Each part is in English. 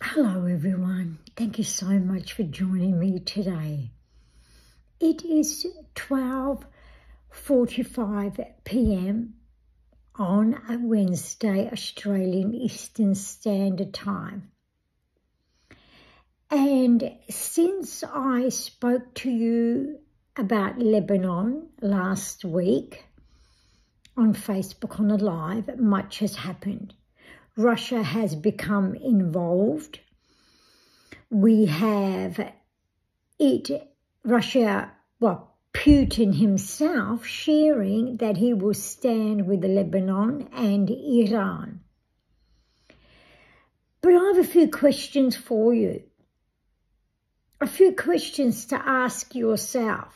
Hello, everyone. Thank you so much for joining me today. It is 12:45 p.m. on a Wednesday, Australian Eastern Standard Time. And since I spoke to you about Lebanon last week on Facebook on a live, much has happened. Russia has become involved. We have it, Russia, well, Putin himself sharing that he will stand with Lebanon and Iran. But I have a few questions for you. A few questions to ask yourself.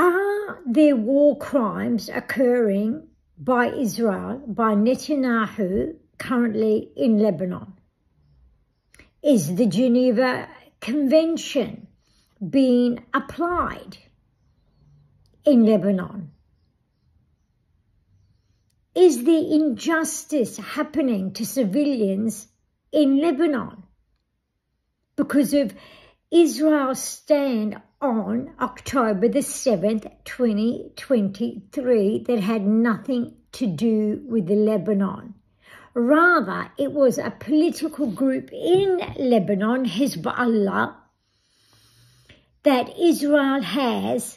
Are there war crimes occurring by Israel, by Netanyahu, currently in Lebanon? Is the Geneva Convention being applied in Lebanon? Is the injustice happening to civilians in Lebanon because of Israel's stand on October the 7th, 2023, that had nothing to do with Lebanon. Rather, it was a political group in Lebanon, Hezbollah, that Israel has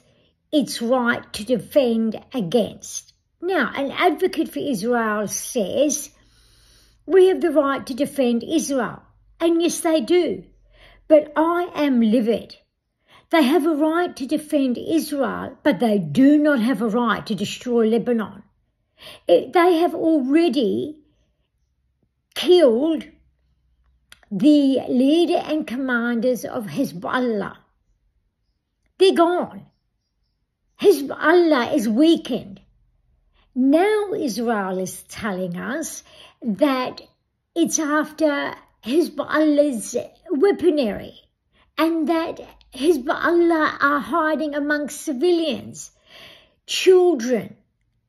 its right to defend against. Now, an advocate for Israel says, we have the right to defend Israel. And yes, they do. But I am livid they have a right to defend Israel, but they do not have a right to destroy Lebanon. It, they have already killed the leader and commanders of Hezbollah. They're gone. Hezbollah is weakened. Now Israel is telling us that it's after Hezbollah's weaponry and that Hezbollah are hiding amongst civilians. Children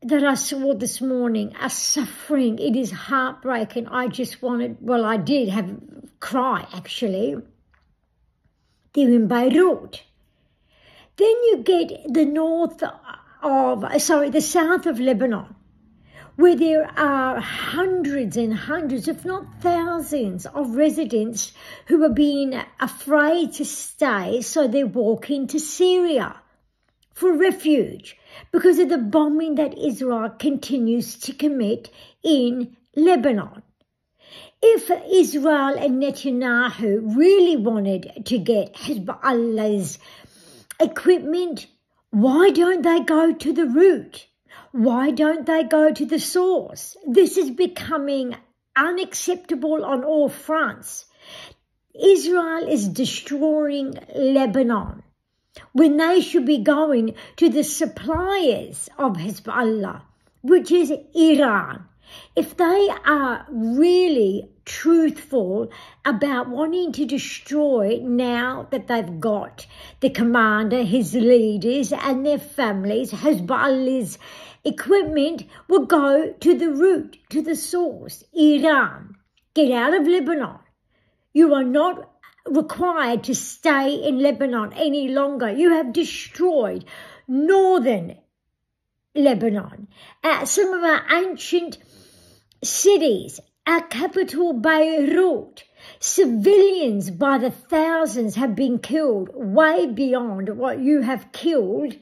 that I saw this morning are suffering. It is heartbreaking. I just wanted, well, I did have cry actually. They're in Beirut. Then you get the north of, sorry, the south of Lebanon where there are hundreds and hundreds, if not thousands, of residents who are being afraid to stay, so they walk into Syria for refuge because of the bombing that Israel continues to commit in Lebanon. If Israel and Netanyahu really wanted to get Hezbollah's equipment, why don't they go to the root? Why don't they go to the source? This is becoming unacceptable on all fronts. Israel is destroying Lebanon when they should be going to the suppliers of Hezbollah, which is Iran. If they are really truthful about wanting to destroy now that they've got the commander, his leaders, and their families, Hezbollah's equipment will go to the root, to the source, Iran. Get out of Lebanon. You are not required to stay in Lebanon any longer. You have destroyed northern Lebanon. Uh, some of our ancient cities, our capital Beirut, civilians by the thousands have been killed way beyond what you have killed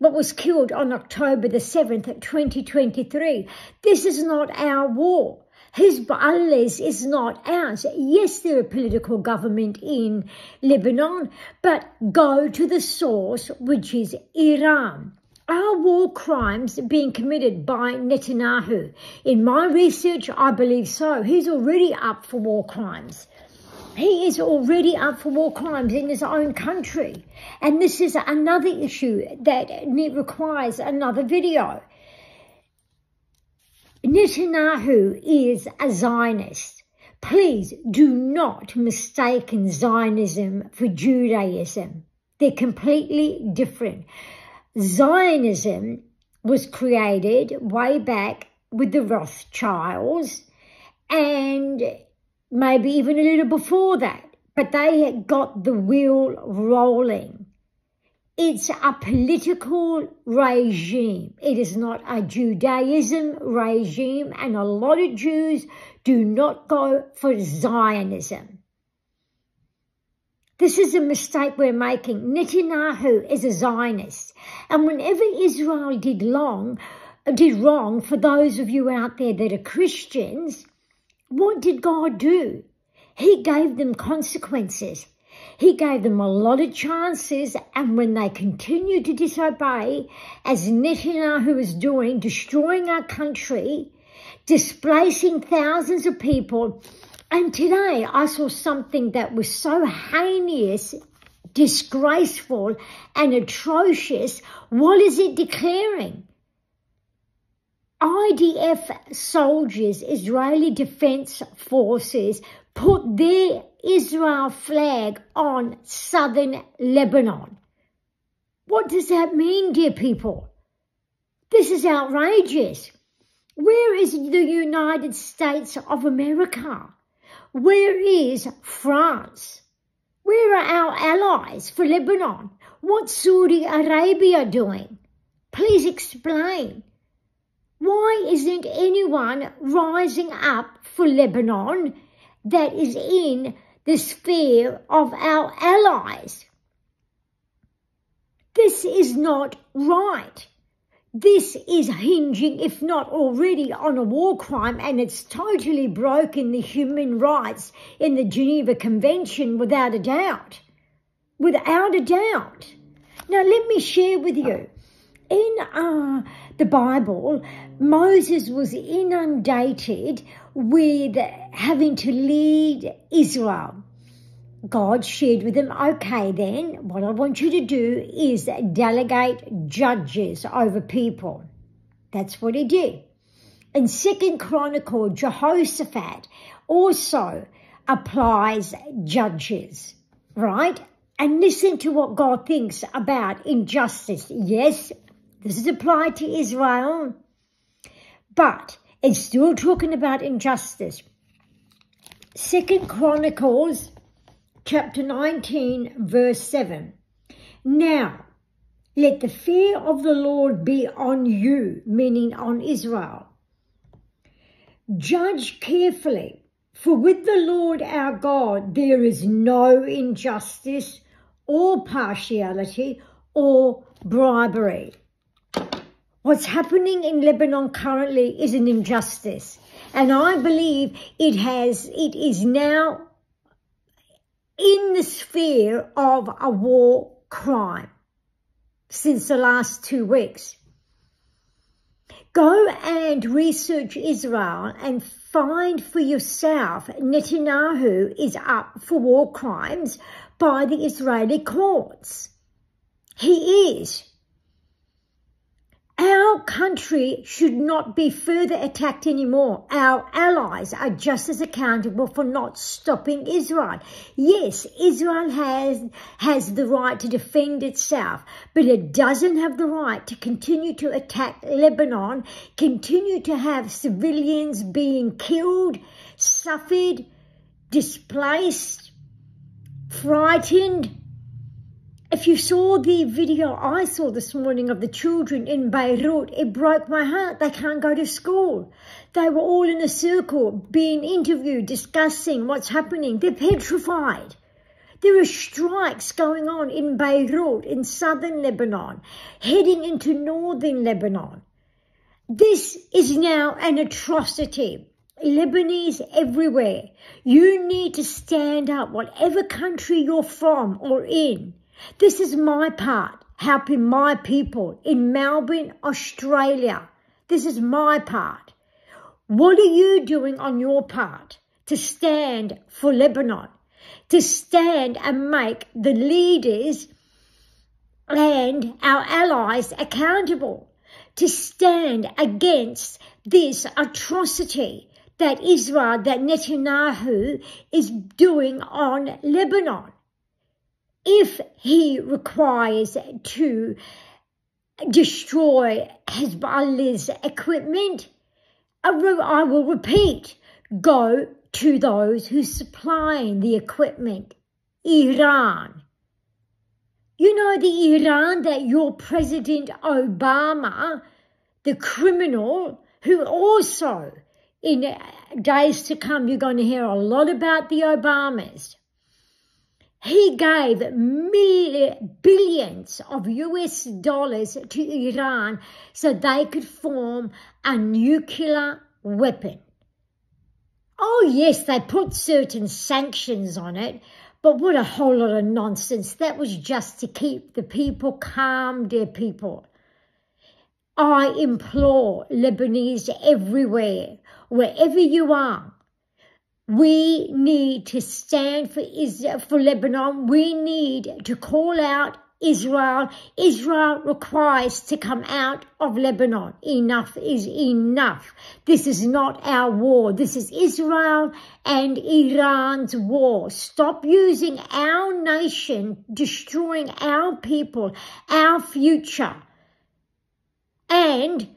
but was killed on October the 7th, 2023. This is not our war. Hezbollah's is not ours. Yes, they're a political government in Lebanon, but go to the source, which is Iran. Are war crimes being committed by Netanyahu? In my research, I believe so. He's already up for war crimes. He is already up for war crimes in his own country. And this is another issue that requires another video. Netanyahu is a Zionist. Please do not mistake Zionism for Judaism. They're completely different. Zionism was created way back with the Rothschilds and maybe even a little before that, but they got the wheel rolling. It's a political regime. It is not a Judaism regime, and a lot of Jews do not go for Zionism. This is a mistake we're making. Netanyahu is a Zionist. And whenever Israel did long, did wrong, for those of you out there that are Christians, what did God do? He gave them consequences. He gave them a lot of chances, and when they continued to disobey, as Netanyahu is doing, destroying our country, displacing thousands of people, and today I saw something that was so heinous, disgraceful, and atrocious. What is it declaring? IDF soldiers, Israeli Defense Forces, put their Israel flag on southern Lebanon. What does that mean, dear people? This is outrageous. Where is the United States of America? Where is France? Where are our allies for Lebanon? What's Saudi Arabia doing? Please explain. Why isn't anyone rising up for Lebanon that is in the sphere of our allies. This is not right. This is hinging, if not already, on a war crime, and it's totally broken the human rights in the Geneva Convention without a doubt. Without a doubt. Now, let me share with you. In uh, the Bible, Moses was inundated with having to lead Israel. God shared with him, okay, then what I want you to do is delegate judges over people. That's what he did. In Second Chronicle, Jehoshaphat also applies judges, right? And listen to what God thinks about injustice. Yes, this is applied to Israel, but it's still talking about injustice. Second Chronicles chapter 19 verse 7. Now, let the fear of the Lord be on you, meaning on Israel. Judge carefully, for with the Lord our God there is no injustice or partiality or bribery. What's happening in Lebanon currently is an injustice. And I believe it has, it is now in the sphere of a war crime since the last two weeks. Go and research Israel and find for yourself Netanyahu is up for war crimes by the Israeli courts. He is. Our country should not be further attacked anymore. Our allies are just as accountable for not stopping Israel. Yes, Israel has, has the right to defend itself, but it doesn't have the right to continue to attack Lebanon, continue to have civilians being killed, suffered, displaced, frightened, if you saw the video I saw this morning of the children in Beirut, it broke my heart. They can't go to school. They were all in a circle being interviewed, discussing what's happening. They're petrified. There are strikes going on in Beirut, in southern Lebanon, heading into northern Lebanon. This is now an atrocity. Lebanese everywhere. You need to stand up, whatever country you're from or in. This is my part, helping my people in Melbourne, Australia. This is my part. What are you doing on your part to stand for Lebanon? To stand and make the leaders and our allies accountable. To stand against this atrocity that Israel, that Netanyahu is doing on Lebanon if he requires to destroy Hezbollah's equipment, I will repeat, go to those who supply the equipment, Iran. You know the Iran that your President Obama, the criminal, who also in days to come you're going to hear a lot about the Obamas. He gave billions of US dollars to Iran so they could form a nuclear weapon. Oh yes, they put certain sanctions on it, but what a whole lot of nonsense. That was just to keep the people calm, dear people. I implore Lebanese everywhere, wherever you are, we need to stand for Israel, for Lebanon. We need to call out Israel. Israel requires to come out of Lebanon. Enough is enough. This is not our war. This is Israel and Iran's war. Stop using our nation, destroying our people, our future, and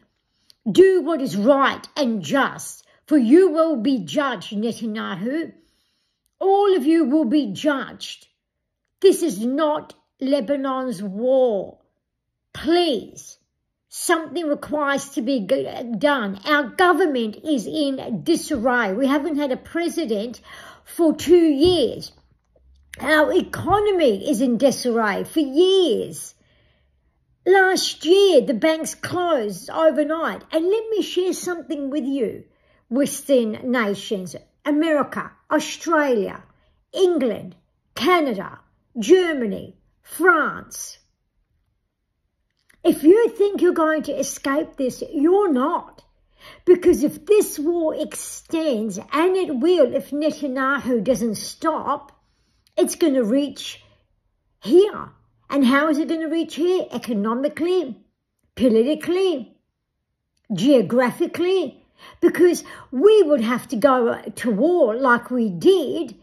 do what is right and just. For you will be judged, Netanyahu. All of you will be judged. This is not Lebanon's war. Please, something requires to be done. Our government is in disarray. We haven't had a president for two years. Our economy is in disarray for years. Last year, the banks closed overnight. And let me share something with you. Western nations, America, Australia, England, Canada, Germany, France. If you think you're going to escape this, you're not. Because if this war extends, and it will if Netanyahu doesn't stop, it's going to reach here. And how is it going to reach here? Economically, politically, geographically. Because we would have to go to war like we did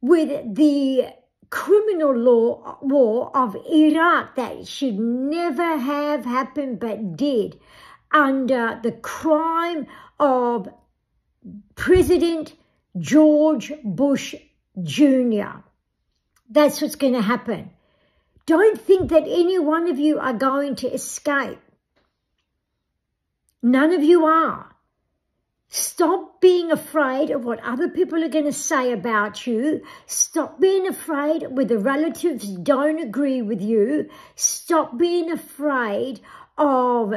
with the criminal law war of Iraq that should never have happened but did under the crime of President George Bush Jr. That's what's going to happen. Don't think that any one of you are going to escape. None of you are. Stop being afraid of what other people are going to say about you. Stop being afraid when the relatives don't agree with you. Stop being afraid of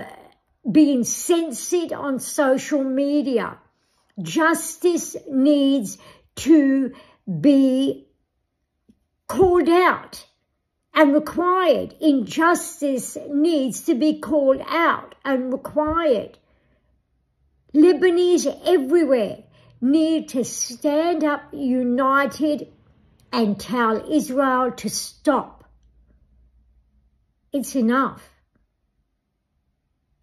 being censored on social media. Justice needs to be called out and required. Injustice needs to be called out and required. Lebanese everywhere need to stand up united and tell Israel to stop. It's enough.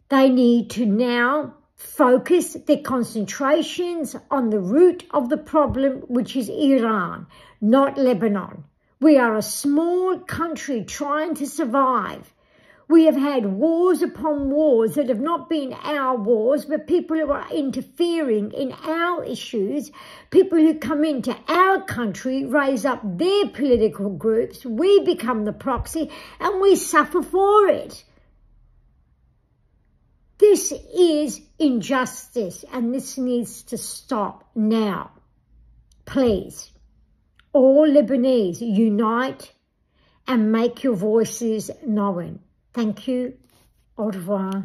They need to now focus their concentrations on the root of the problem, which is Iran, not Lebanon. We are a small country trying to survive. We have had wars upon wars that have not been our wars, but people who are interfering in our issues, people who come into our country, raise up their political groups, we become the proxy and we suffer for it. This is injustice and this needs to stop now. Please, all Lebanese, unite and make your voices known. Thank you. Au revoir.